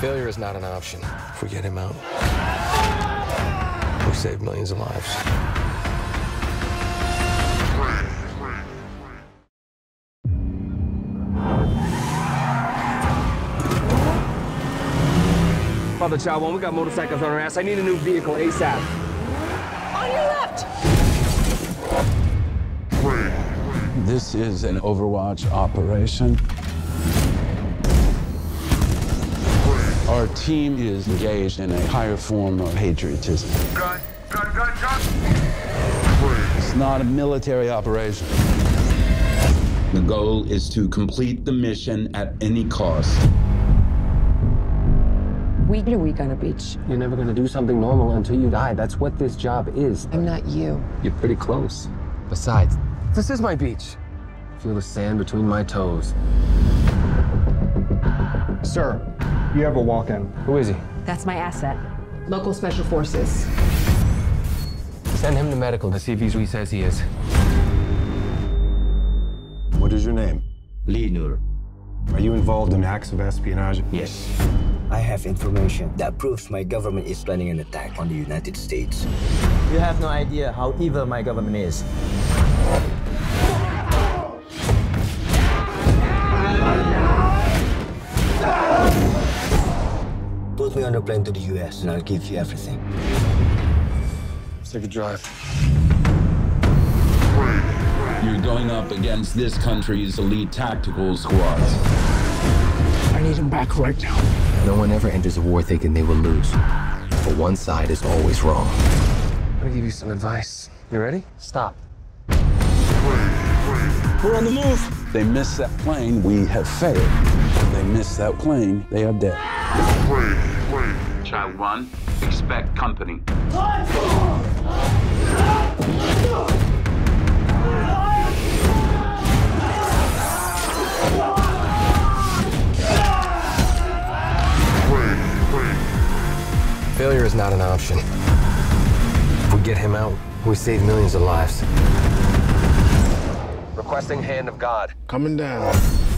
Failure is not an option. If we get him out, we save millions of lives. Father Child One, we got motorcycles on our ass. I need a new vehicle ASAP. On your left! This is an Overwatch operation. Our team is engaged in a higher form of patriotism. Gun, gun, gun, gun. It's not a military operation. The goal is to complete the mission at any cost. We did a week on a beach. You're never gonna do something normal until you die. That's what this job is. I'm not you. You're pretty close. Besides, this is my beach. Feel the sand between my toes. Sir, you have a walk-in. Who is he? That's my asset. Local special forces. Send him to medical to see if he's who he says he is. What is your name? Li Noor. Are you involved in acts of espionage? Yes. I have information that proves my government is planning an attack on the United States. You have no idea how evil my government is. Put me on a plane to the US and I'll give you everything. Let's take a drive. You're going up against this country's elite tactical squads. I need him back right now. No one ever enters a war thinking they will lose. But one side is always wrong. I'm gonna give you some advice. You ready? Stop. We're on the move. They miss that plane, we have failed. They miss that plane, they are dead. Child one, expect company. Failure is not an option. If we get him out, we save millions of lives. Requesting hand of God. Coming down.